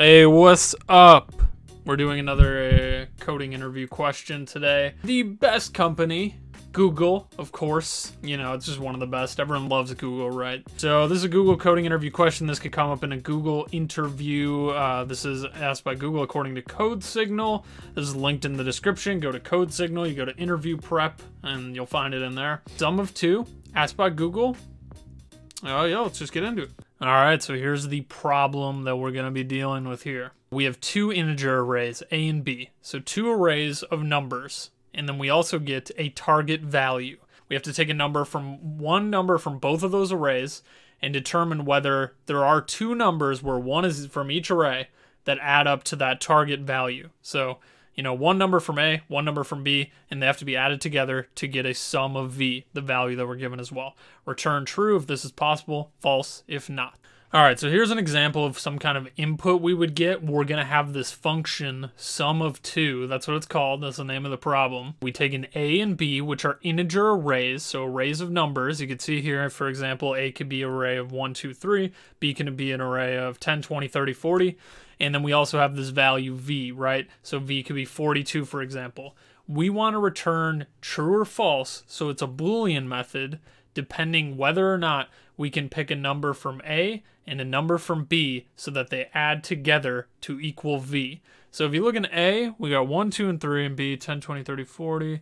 Hey, what's up? We're doing another uh, coding interview question today. The best company, Google, of course. You know, it's just one of the best. Everyone loves Google, right? So this is a Google coding interview question. This could come up in a Google interview. Uh, this is asked by Google according to Code Signal. This is linked in the description. Go to Code Signal. You go to interview prep, and you'll find it in there. Sum of two, asked by Google. Oh yeah, let's just get into it. All right, so here's the problem that we're gonna be dealing with here. We have two integer arrays, A and B. So two arrays of numbers, and then we also get a target value. We have to take a number from one number from both of those arrays and determine whether there are two numbers where one is from each array that add up to that target value. So you know, one number from A, one number from B, and they have to be added together to get a sum of V, the value that we're given as well. Return true if this is possible, false if not. All right, so here's an example of some kind of input we would get. We're to have this function, sum of two. That's what it's called. That's the name of the problem. We take an A and B, which are integer arrays, so arrays of numbers. You can see here, for example, A could be an array of 1, 2, 3. B can be an array of 10, 20, 30, 40. And then we also have this value v, right? So v could be 42, for example. We want to return true or false, so it's a Boolean method, depending whether or not we can pick a number from A and a number from B so that they add together to equal V. So if you look in A, we got 1, 2, and 3, and B, 10, 20, 30, 40.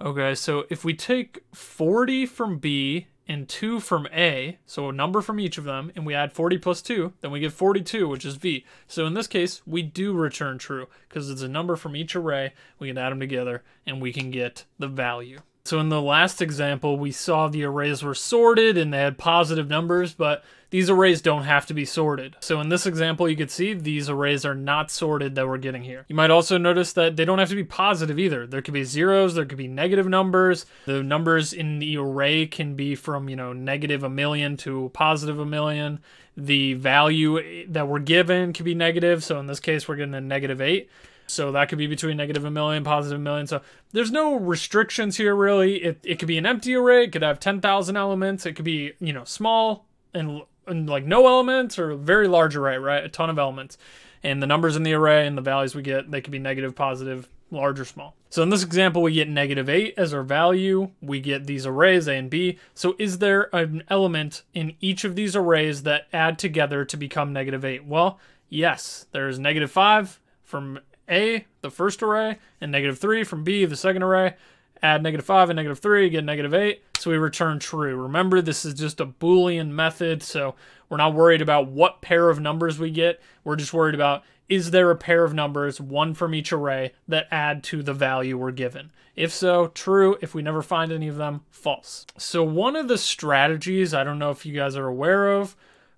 Okay, so if we take 40 from B and 2 from A, so a number from each of them, and we add 40 plus 2, then we get 42, which is V. So in this case, we do return true, because it's a number from each array, we can add them together, and we can get the value. So in the last example, we saw the arrays were sorted and they had positive numbers, but these arrays don't have to be sorted. So in this example, you can see these arrays are not sorted that we're getting here. You might also notice that they don't have to be positive either. There could be zeros, there could be negative numbers. The numbers in the array can be from, you know, negative a million to positive a million. The value that we're given could be negative. So in this case, we're getting a negative eight. So that could be between negative a million, positive a million. So there's no restrictions here really. It, it could be an empty array. It could have 10,000 elements. It could be, you know, small and, and like no elements or very large array, right? A ton of elements. And the numbers in the array and the values we get, they could be negative, positive, large or small. So in this example, we get negative 8 as our value. We get these arrays, A and B. So is there an element in each of these arrays that add together to become negative 8? Well, yes. There's negative 5 from a, the first array, and negative 3 from B, the second array. Add negative 5 and negative 3, get negative 8, so we return true. Remember, this is just a Boolean method, so we're not worried about what pair of numbers we get. We're just worried about, is there a pair of numbers, one from each array, that add to the value we're given? If so, true. If we never find any of them, false. So one of the strategies, I don't know if you guys are aware of,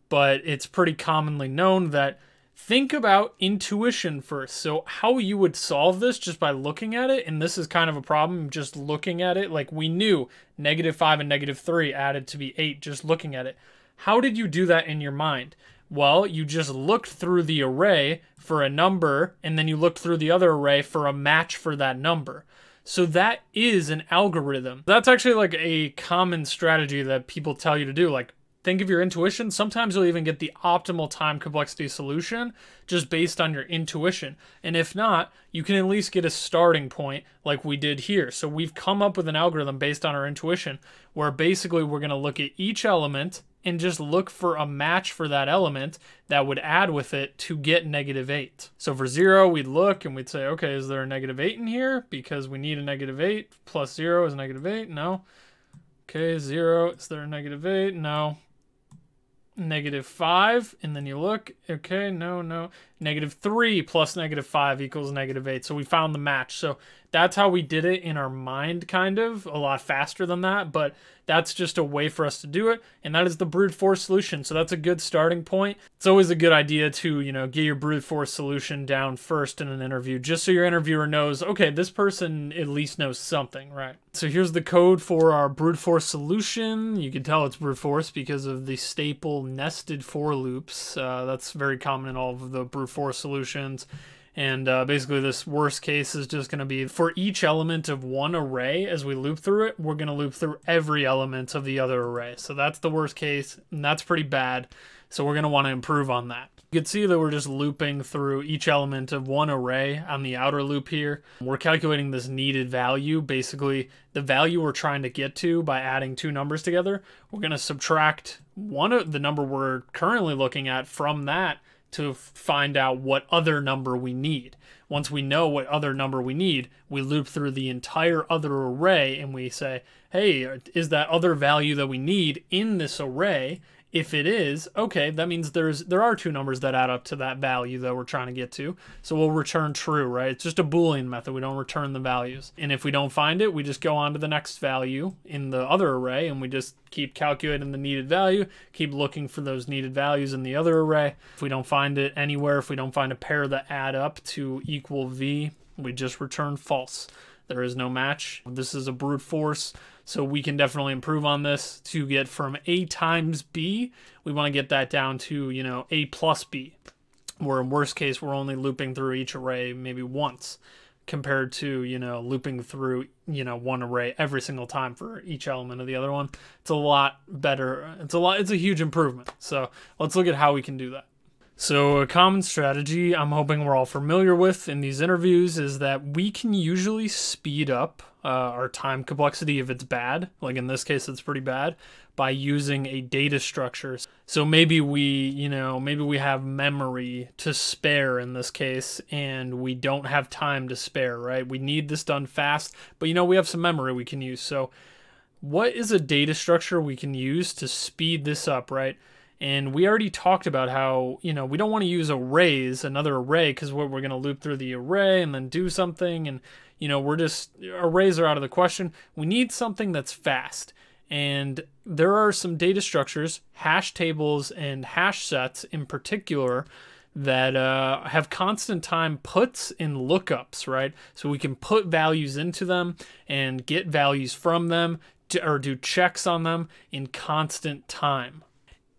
but it's pretty commonly known that think about intuition first. So, how you would solve this just by looking at it, and this is kind of a problem just looking at it. Like, we knew negative 5 and negative 3 added to be 8 just looking at it. How did you do that in your mind? Well, you just looked through the array for a number, and then you looked through the other array for a match for that number. So that is an algorithm. That's actually like a common strategy that people tell you to do. Like, think of your intuition. Sometimes you'll even get the optimal time complexity solution just based on your intuition. And if not, you can at least get a starting point like we did here. So we've come up with an algorithm based on our intuition where basically we're going to look at each element and just look for a match for that element that would add with it to get negative 8. So for 0, we'd look and we'd say, okay, is there a negative 8 in here? Because we need a negative 8. Plus 0 is negative 8. No. Okay, 0. Is there a negative 8? No negative 5, and then you look, okay, no, no, negative 3 plus negative 5 equals negative 8. So we found the match. So that's how we did it in our mind, kind of, a lot faster than that, but that's just a way for us to do it, and that is the brute force solution. So that's a good starting point. It's always a good idea to, you know, get your brute force solution down first in an interview, just so your interviewer knows, okay, this person at least knows something, right? So here's the code for our brute force solution. You can tell it's brute force because of the staple nested for loops. Uh, that's very common in all of the brute force solutions. And uh, basically, this worst case is just going to be for each element of one array, as we loop through it, we're going to loop through every element of the other array. So that's the worst case, and that's pretty bad. So we're going to want to improve on that. You can see that we're just looping through each element of one array on the outer loop here. We're calculating this needed value, basically the value we're trying to get to by adding two numbers together. We're going to subtract one of the number we're currently looking at from that to find out what other number we need. Once we know what other number we need, we loop through the entire other array and we say, hey, is that other value that we need in this array? If it is, okay, that means there's there are two numbers that add up to that value that we're trying to get to. So we'll return true, right? It's just a boolean method. We don't return the values. And if we don't find it, we just go on to the next value in the other array and we just keep calculating the needed value, keep looking for those needed values in the other array. If we don't find it anywhere, if we don't find a pair that add up to equal v, we just return false. There is no match. This is a brute force. So we can definitely improve on this to get from A times B. We want to get that down to, you know, A plus B. Where in worst case, we're only looping through each array maybe once compared to, you know, looping through, you know, one array every single time for each element of the other one. It's a lot better. It's a lot, it's a huge improvement. So let's look at how we can do that. So, a common strategy I'm hoping we're all familiar with in these interviews is that we can usually speed up uh, our time complexity if it's bad, like in this case, it's pretty bad, by using a data structure. So, maybe we, you know, maybe we have memory to spare in this case, and we don't have time to spare, right? We need this done fast, but you know, we have some memory we can use. So, what is a data structure we can use to speed this up, right? And we already talked about how, you know, we don't want to use arrays, another array, because we're, we're going to loop through the array and then do something. And, you know, we're just, arrays are out of the question. We need something that's fast. And there are some data structures, hash tables and hash sets in particular, that uh, have constant time puts and lookups, right? So we can put values into them and get values from them to, or do checks on them in constant time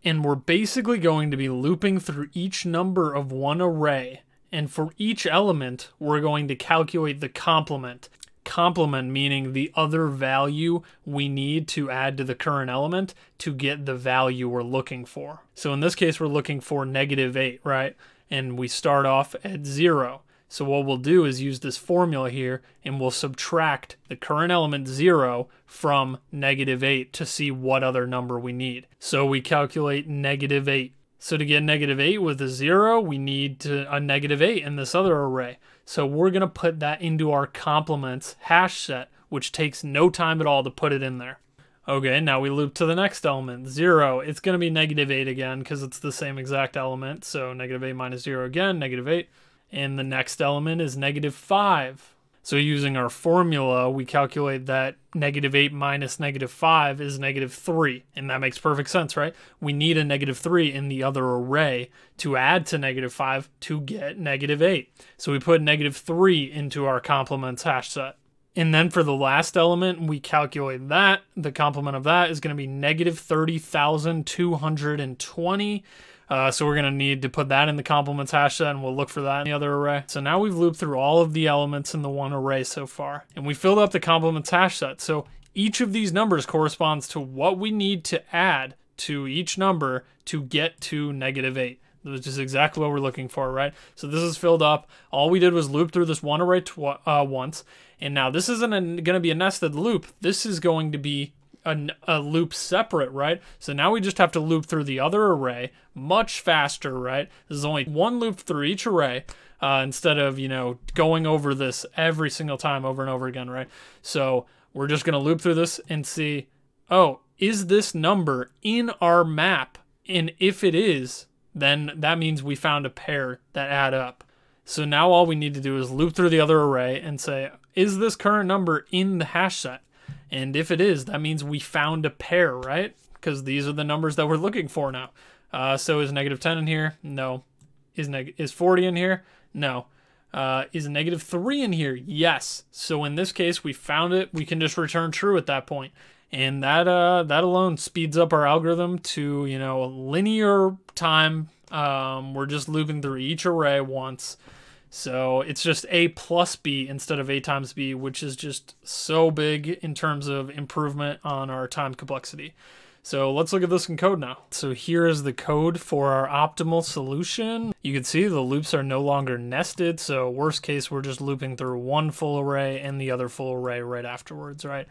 and we're basically going to be looping through each number of one array. And for each element, we're going to calculate the complement. Complement meaning the other value we need to add to the current element to get the value we're looking for. So in this case, we're looking for negative 8, right? And we start off at 0. So what we'll do is use this formula here and we'll subtract the current element 0 from negative 8 to see what other number we need. So we calculate negative 8. So to get negative 8 with a 0, we need to, a negative 8 in this other array. So we're going to put that into our complements hash set, which takes no time at all to put it in there. Okay, now we loop to the next element, 0. It's going to be negative 8 again because it's the same exact element. So negative 8 minus 0 again, negative 8 and the next element is negative 5. So using our formula, we calculate that negative 8 minus negative 5 is negative 3. And that makes perfect sense, right? We need a negative 3 in the other array to add to negative 5 to get negative 8. So we put negative 3 into our complements hash set. And then for the last element, we calculate that. The complement of that is going to be negative 30,220. Uh, so we're going to need to put that in the complements hash set and we'll look for that in the other array. So now we've looped through all of the elements in the one array so far. And we filled up the complements hash set. So each of these numbers corresponds to what we need to add to each number to get to negative 8. Which is exactly what we're looking for, right? So this is filled up. All we did was loop through this one array uh, once. And now this isn't going to be a nested loop. This is going to be a, a loop separate, right? So now we just have to loop through the other array much faster, right? This is only one loop through each array uh, instead of, you know, going over this every single time over and over again, right? So we're just going to loop through this and see, oh, is this number in our map? And if it is, then that means we found a pair that add up. So now all we need to do is loop through the other array and say, is this current number in the hash set? And if it is, that means we found a pair, right? Because these are the numbers that we're looking for now. Uh, so is negative 10 in here? No. Is neg is 40 in here? No. Uh, is negative 3 in here? Yes. So in this case, we found it. We can just return true at that point. And that uh, that alone speeds up our algorithm to, you know, linear time. Um, we're just looping through each array once. So it's just A plus B instead of A times B, which is just so big in terms of improvement on our time complexity. So let's look at this in code now. So here is the code for our optimal solution. You can see the loops are no longer nested. So worst case, we're just looping through one full array and the other full array right afterwards, right?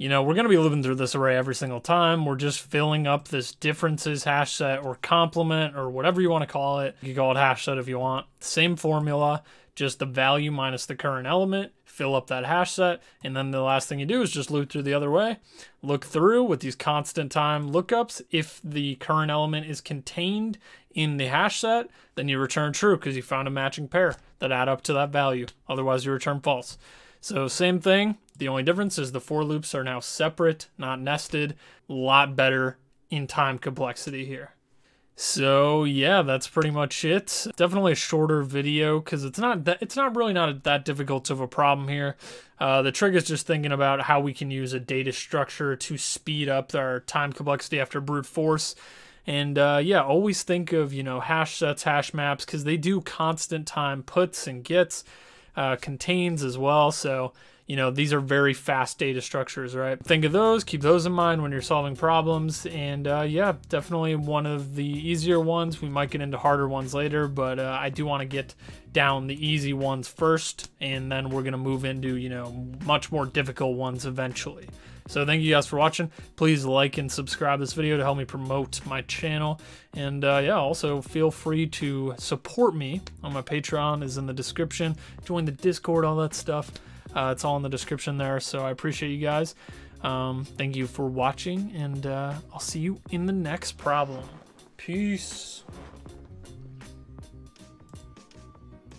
You know, we're going to be looping through this array every single time. We're just filling up this differences hash set or complement or whatever you want to call it. You can call it hash set if you want. Same formula, just the value minus the current element fill up that hash set, and then the last thing you do is just loop through the other way. Look through with these constant time lookups. If the current element is contained in the hash set, then you return true because you found a matching pair that add up to that value. Otherwise, you return false. So same thing. The only difference is the for loops are now separate, not nested. A lot better in time complexity here. So yeah, that's pretty much it. Definitely a shorter video because it's not that it's not really not that difficult of a problem here. Uh, the trick is just thinking about how we can use a data structure to speed up our time complexity after brute force. And uh, yeah, always think of you know hash sets, hash maps because they do constant time puts and gets, uh, contains as well. So you know, these are very fast data structures, right? Think of those, keep those in mind when you're solving problems. And uh, yeah, definitely one of the easier ones. We might get into harder ones later, but uh, I do want to get down the easy ones first, and then we're going to move into, you know, much more difficult ones eventually. So thank you guys for watching. Please like and subscribe this video to help me promote my channel. And uh, yeah, also feel free to support me on my Patreon is in the description. Join the Discord, all that stuff. Uh, it's all in the description there. So I appreciate you guys. Um, thank you for watching, and uh, I'll see you in the next problem. Peace.